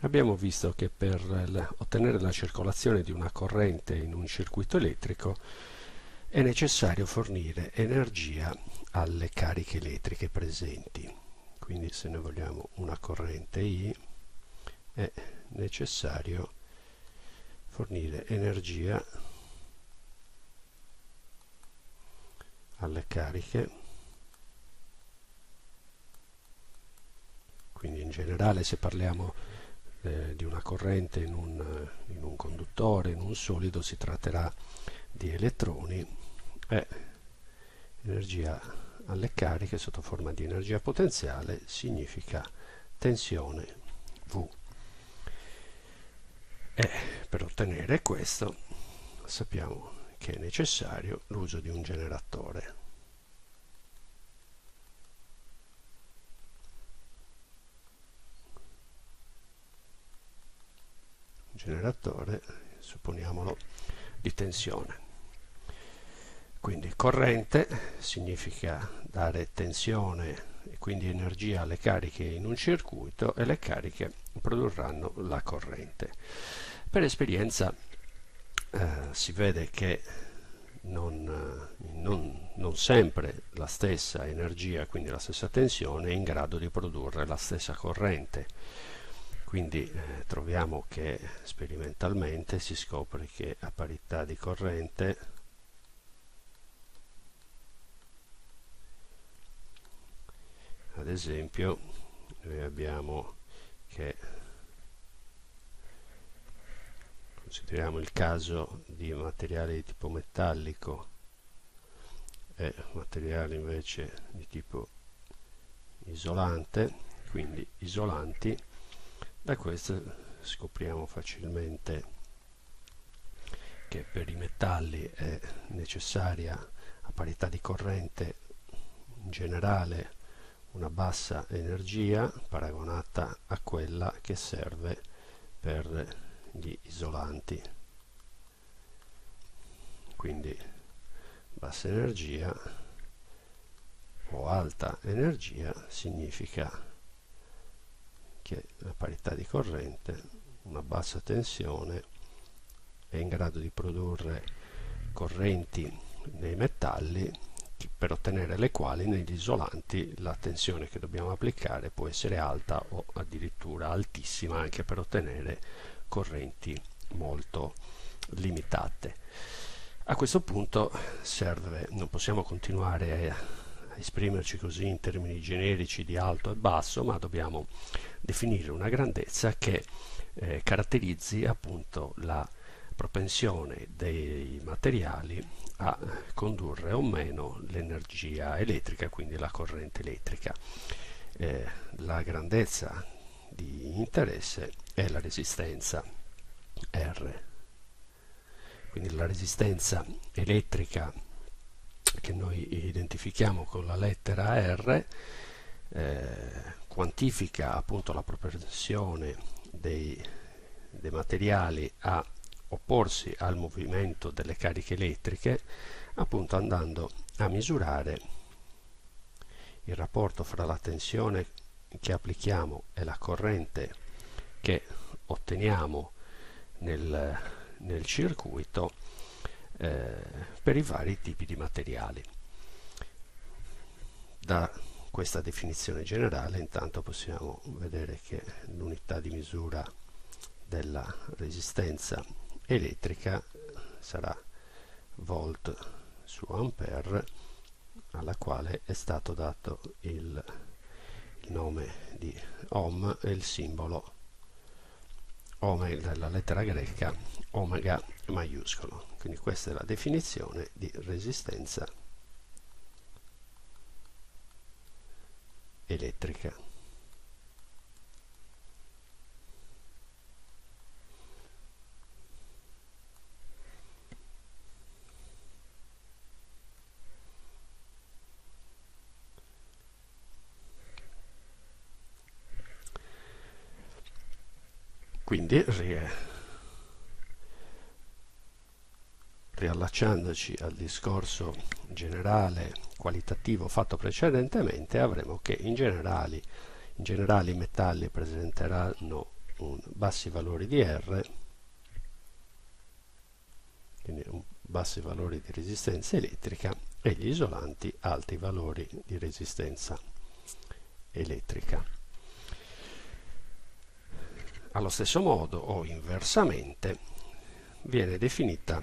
abbiamo visto che per ottenere la circolazione di una corrente in un circuito elettrico è necessario fornire energia alle cariche elettriche presenti. Quindi se noi vogliamo una corrente I è necessario fornire energia alle cariche quindi in generale se parliamo eh, di una corrente in un, in un, conduttore, in un solido, si tratterà di elettroni e energia alle cariche sotto forma di energia potenziale significa tensione V. E per ottenere questo sappiamo che è necessario l'uso di un generatore. Generatore, supponiamolo, di tensione. Quindi corrente significa dare tensione e quindi energia alle cariche in un circuito e le cariche produrranno la corrente. Per esperienza eh, si vede che non, non, non, sempre la stessa energia, quindi la stessa tensione, è in grado di produrre la stessa corrente quindi eh, troviamo che sperimentalmente si scopre che a parità di corrente ad esempio noi abbiamo che consideriamo il caso di materiale di tipo metallico e materiale invece di tipo isolante quindi isolanti da questo scopriamo facilmente che per i metalli è necessaria a parità di corrente in generale una bassa energia paragonata a quella che serve per gli isolanti. Quindi bassa energia o alta energia significa che a parità di corrente una bassa tensione è in grado di produrre correnti nei metalli per ottenere le quali negli isolanti la tensione che dobbiamo applicare può essere alta o addirittura altissima anche per ottenere correnti molto limitate. A questo punto serve, non possiamo continuare a esprimerci così in termini generici di alto e basso, ma dobbiamo definire una grandezza che eh, caratterizzi appunto la propensione dei materiali a condurre o meno l'energia elettrica, quindi la corrente elettrica. Eh, la grandezza di interesse è la resistenza R. Quindi la resistenza elettrica che noi identifichiamo con la lettera R eh, quantifica appunto la propensione dei, dei materiali a opporsi al movimento delle cariche elettriche appunto andando a misurare il rapporto fra la tensione che applichiamo e la corrente che otteniamo nel, nel circuito per i vari tipi di materiali. Da questa definizione generale intanto possiamo vedere che l'unità di misura della resistenza elettrica sarà volt su ampere alla quale è stato dato il, il nome di ohm e il simbolo omega della lettera greca omega maiuscolo quindi questa è la definizione di resistenza elettrica. Quindi riallacciandoci al discorso generale qualitativo fatto precedentemente avremo che in generale, in generale i metalli presenteranno bassi valori di R, quindi bassi valori di resistenza elettrica e gli isolanti alti valori di resistenza elettrica. Allo stesso modo o inversamente viene definita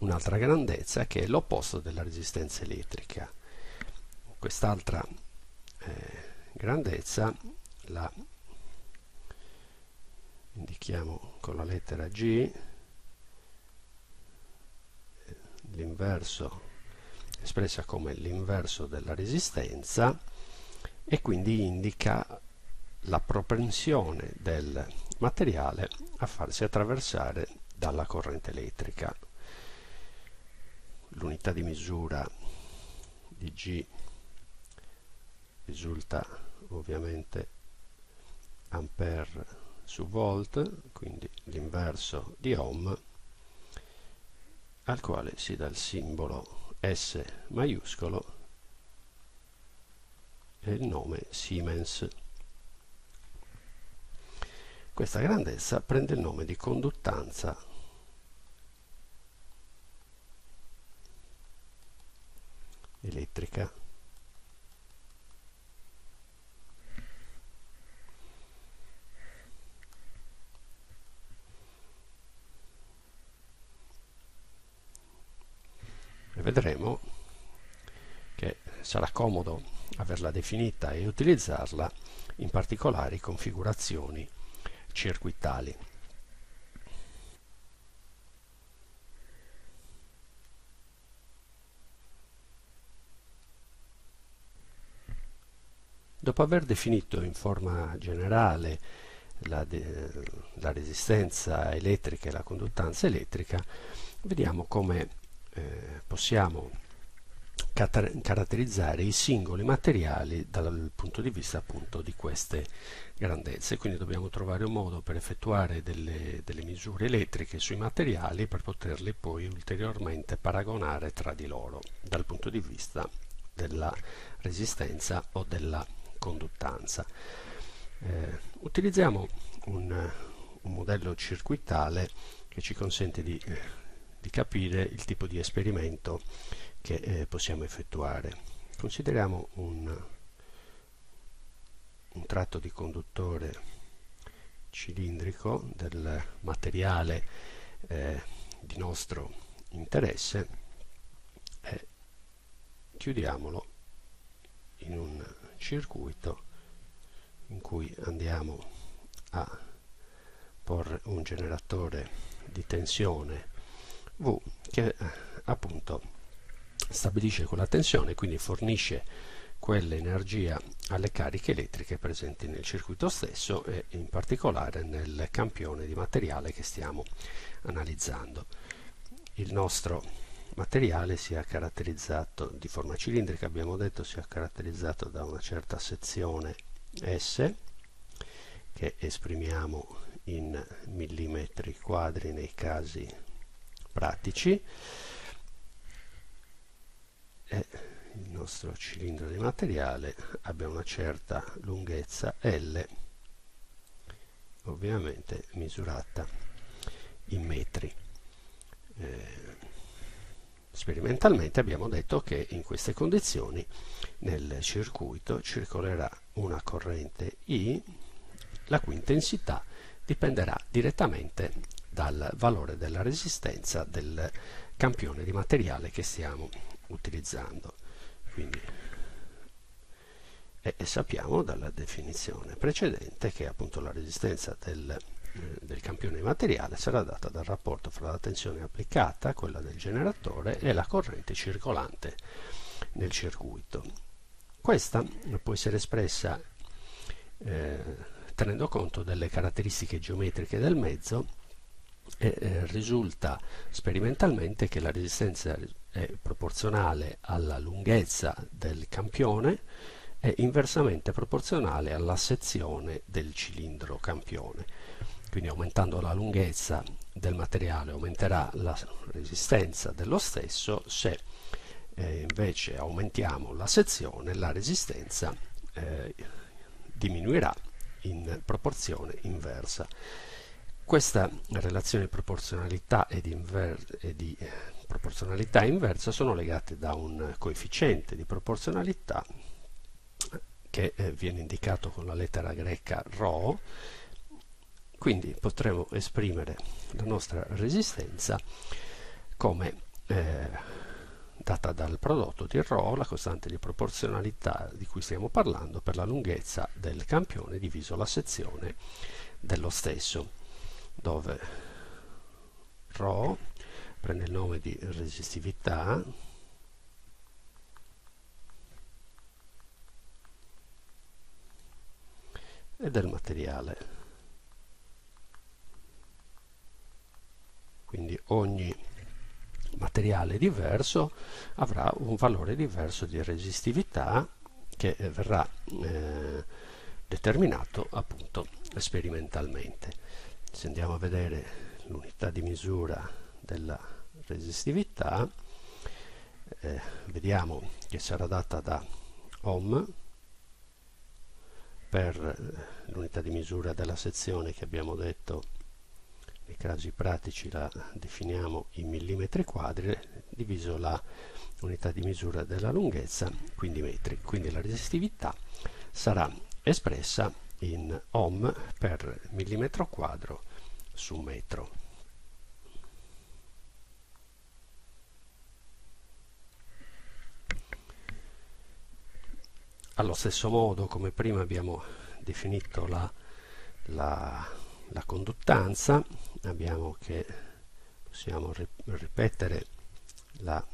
un'altra grandezza che è l'opposto della resistenza elettrica. Quest'altra eh, grandezza la indichiamo con la lettera G, l'inverso espressa come l'inverso della resistenza e quindi indica la propensione del materiale a farsi attraversare dalla corrente elettrica. L'unità di misura di G risulta ovviamente ampere su volt, quindi l'inverso di ohm, al quale si dà il simbolo S maiuscolo e il nome Siemens. Questa grandezza prende il nome di conduttanza elettrica. E vedremo che sarà comodo averla definita e utilizzarla in particolari configurazioni circuitali. Dopo aver definito in forma generale la, la resistenza elettrica e la conduttanza elettrica, vediamo come eh, possiamo caratterizzare i singoli materiali dal punto di vista appunto di queste grandezze. Quindi dobbiamo trovare un modo per effettuare delle, delle misure elettriche sui materiali per poterli poi ulteriormente paragonare tra di loro dal punto di vista della resistenza o della conduttanza. Eh, utilizziamo un, un, modello circuitale che ci consente di, di capire il tipo di esperimento che eh, possiamo effettuare. Consideriamo un, un tratto di conduttore cilindrico del materiale eh, di nostro interesse e chiudiamolo in un circuito in cui andiamo a porre un generatore di tensione V che eh, appunto stabilisce quella tensione, quindi fornisce quell'energia alle cariche elettriche presenti nel circuito stesso e in particolare nel campione di materiale che stiamo analizzando. Il nostro materiale si è caratterizzato di forma cilindrica, abbiamo detto si è caratterizzato da una certa sezione S che esprimiamo in millimetri quadri nei casi pratici. E il nostro cilindro di materiale abbia una certa lunghezza L ovviamente misurata in metri. Eh, sperimentalmente abbiamo detto che in queste condizioni nel circuito circolerà una corrente I la cui intensità dipenderà direttamente dal valore della resistenza del campione di materiale che stiamo utilizzando. Quindi, e, sappiamo dalla definizione precedente che appunto la resistenza del, eh, del campione di materiale sarà data dal rapporto fra la tensione applicata, quella del generatore, e la corrente circolante nel circuito. Questa può essere espressa eh, tenendo conto delle caratteristiche geometriche del mezzo e eh, risulta sperimentalmente che la resistenza è proporzionale alla lunghezza del campione e inversamente proporzionale alla sezione del cilindro campione. Quindi aumentando la lunghezza del materiale aumenterà la resistenza dello stesso, se eh, invece aumentiamo la sezione la resistenza eh, diminuirà in proporzione inversa. Questa relazione proporzionalità e di, e di eh, proporzionalità inversa sono legate da un coefficiente di proporzionalità che eh, viene indicato con la lettera greca ρ, quindi potremo esprimere la nostra resistenza come eh, data dal prodotto di ρ, la costante di proporzionalità di cui stiamo parlando per la lunghezza del campione diviso la sezione dello stesso, dove ρ prende il nome di resistività e del materiale. Quindi ogni materiale diverso avrà un valore diverso di resistività che verrà eh, determinato appunto sperimentalmente. Se andiamo a vedere l'unità di misura della resistività, eh, vediamo che sarà data da ohm per eh, l'unità di misura della sezione che abbiamo detto nei casi pratici la definiamo in millimetri quadri diviso la unità di misura della lunghezza quindi metri. Quindi la resistività sarà espressa in ohm per millimetro quadro su metro. Allo stesso modo come prima abbiamo definito la, la, la conduttanza abbiamo che possiamo ripetere la,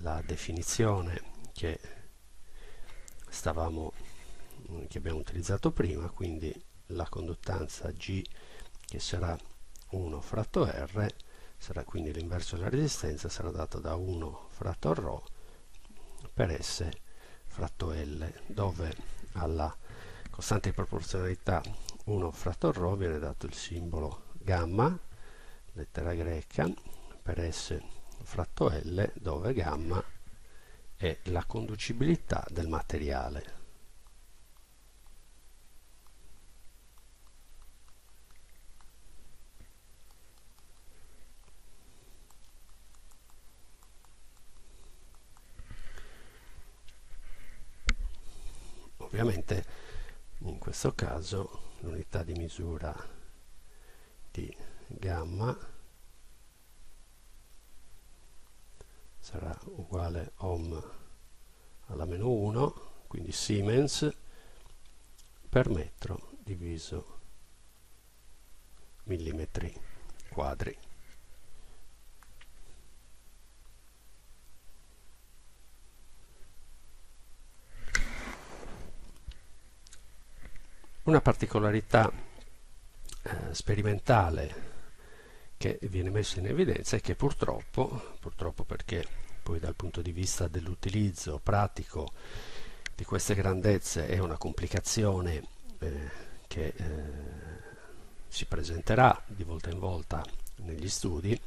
la definizione che stavamo che abbiamo utilizzato prima quindi la conduttanza G che sarà 1 fratto R sarà quindi l'inverso della resistenza sarà data da 1 fratto ρ per S fratto L dove alla costante di proporzionalità 1 fratto ρ viene dato il simbolo gamma lettera greca per S fratto L dove gamma è la conducibilità del materiale ovviamente in questo caso l'unità di misura di gamma sarà uguale ohm alla meno 1 quindi Siemens per metro diviso millimetri quadri Una particolarità eh, sperimentale che viene messa in evidenza è che purtroppo, purtroppo perché poi dal punto di vista dell'utilizzo pratico di queste grandezze è una complicazione eh, che eh, si presenterà di volta in volta negli studi,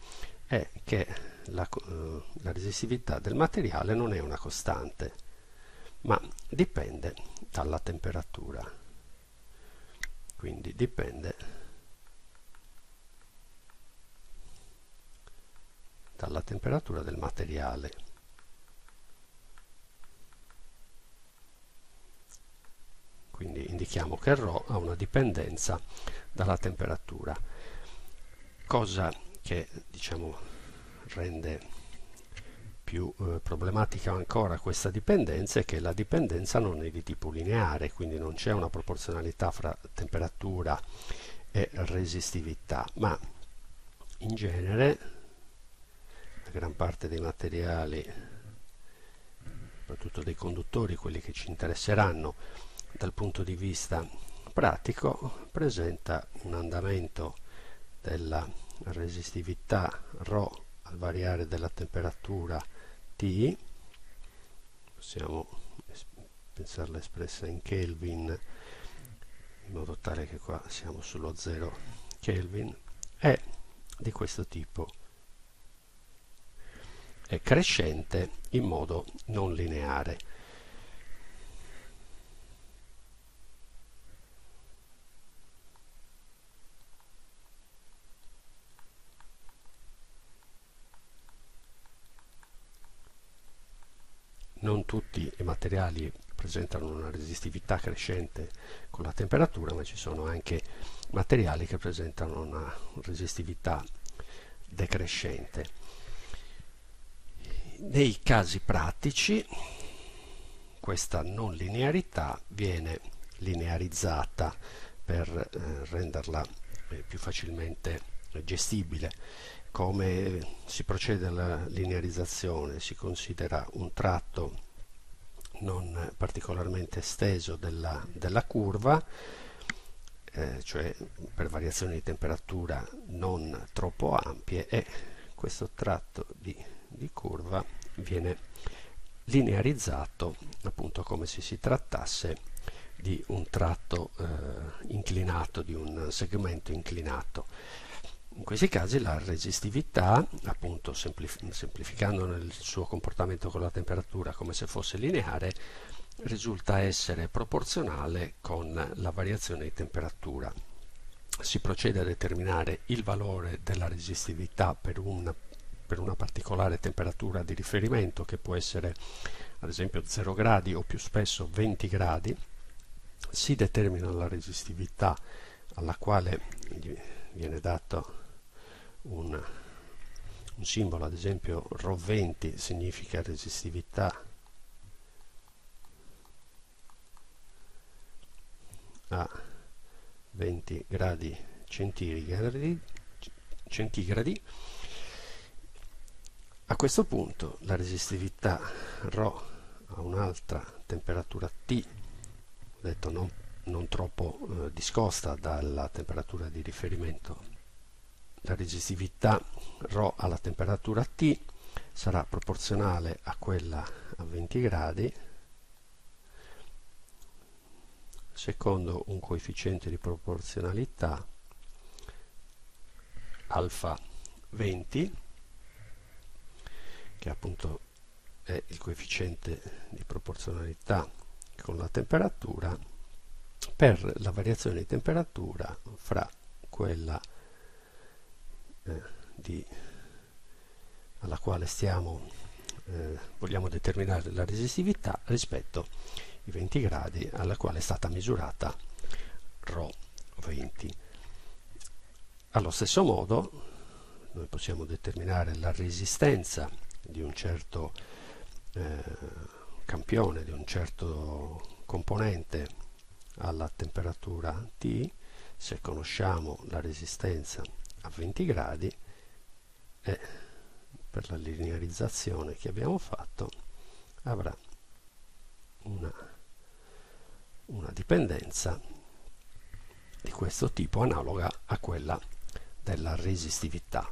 è che la, eh, la resistività del materiale non è una costante, ma dipende dalla temperatura quindi dipende dalla temperatura del materiale. Quindi indichiamo che ρ ha una dipendenza dalla temperatura cosa che diciamo rende più eh, problematica ancora questa dipendenza è che la dipendenza non è di tipo lineare, quindi non c'è una proporzionalità fra temperatura e resistività, ma in genere la gran parte dei materiali, soprattutto dei conduttori, quelli che ci interesseranno dal punto di vista pratico, presenta un andamento della resistività ρ al variare della temperatura T. Possiamo pensarla espressa in Kelvin in modo tale che qua siamo sullo 0 Kelvin è di questo tipo. È crescente in modo non lineare non tutti i materiali presentano una resistività crescente con la temperatura, ma ci sono anche materiali che presentano una resistività decrescente. Nei casi pratici questa non linearità viene linearizzata per eh, renderla eh, più facilmente gestibile. Come si procede alla linearizzazione? Si considera un tratto non particolarmente esteso della, della curva, eh, cioè per variazioni di temperatura non troppo ampie e questo tratto di, di curva viene linearizzato appunto come se si trattasse di un tratto eh, inclinato, di un segmento inclinato. In questi casi la resistività, appunto semplif semplificando il suo comportamento con la temperatura come se fosse lineare, risulta essere proporzionale con la variazione di temperatura. Si procede a determinare il valore della resistività per una, per una particolare temperatura di riferimento che può essere ad esempio 0 gradi o più spesso 20 gradi, si determina la resistività alla quale viene dato un, un simbolo, ad esempio ρ20 significa resistività. A 20 gradi centigradi, centigradi. A questo punto la resistività ρ a un'altra temperatura T, detto non, non troppo eh, discosta dalla temperatura di riferimento, la resistività ρ alla temperatura T sarà proporzionale a quella a 20 gradi secondo un coefficiente di proporzionalità alfa 20 che appunto è il coefficiente di proporzionalità con la temperatura per la variazione di temperatura fra quella eh, di, alla quale stiamo, eh, vogliamo determinare la resistività rispetto ai 20 gradi alla quale è stata misurata ρ20. Allo stesso modo noi possiamo determinare la resistenza di un certo eh, campione, di un certo componente alla temperatura T, se conosciamo la resistenza a 20 gradi e per la linearizzazione che abbiamo fatto avrà una, una dipendenza di questo tipo analoga a quella della resistività